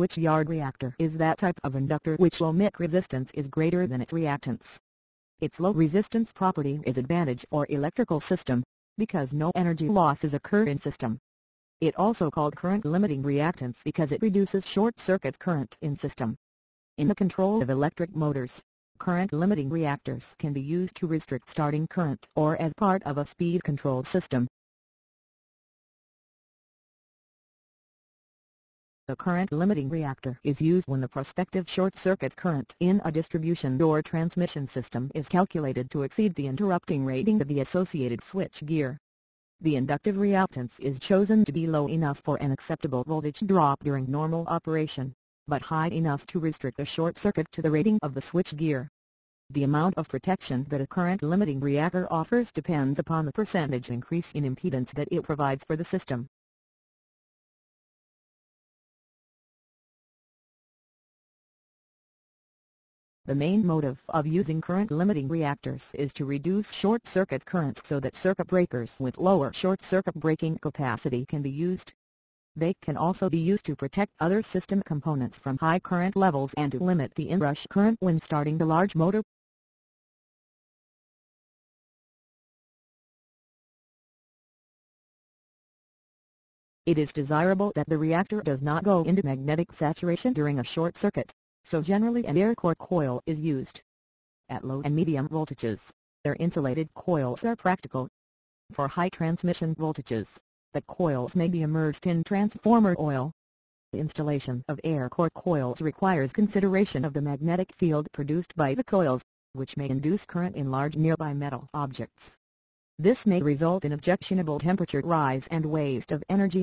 switchyard reactor is that type of inductor which ohmic resistance is greater than its reactance. Its low resistance property is advantage for electrical system, because no energy losses occur in system. It also called current limiting reactance because it reduces short-circuit current in system. In the control of electric motors, current limiting reactors can be used to restrict starting current or as part of a speed control system. The current limiting reactor is used when the prospective short-circuit current in a distribution or transmission system is calculated to exceed the interrupting rating of the associated switch gear. The inductive reactance is chosen to be low enough for an acceptable voltage drop during normal operation, but high enough to restrict the short circuit to the rating of the switch gear. The amount of protection that a current limiting reactor offers depends upon the percentage increase in impedance that it provides for the system. The main motive of using current-limiting reactors is to reduce short-circuit currents so that circuit breakers with lower short-circuit breaking capacity can be used. They can also be used to protect other system components from high current levels and to limit the inrush current when starting the large motor. It is desirable that the reactor does not go into magnetic saturation during a short circuit so generally an air core coil is used. At low and medium voltages, their insulated coils are practical. For high transmission voltages, the coils may be immersed in transformer oil. The installation of air core coils requires consideration of the magnetic field produced by the coils, which may induce current in large nearby metal objects. This may result in objectionable temperature rise and waste of energy.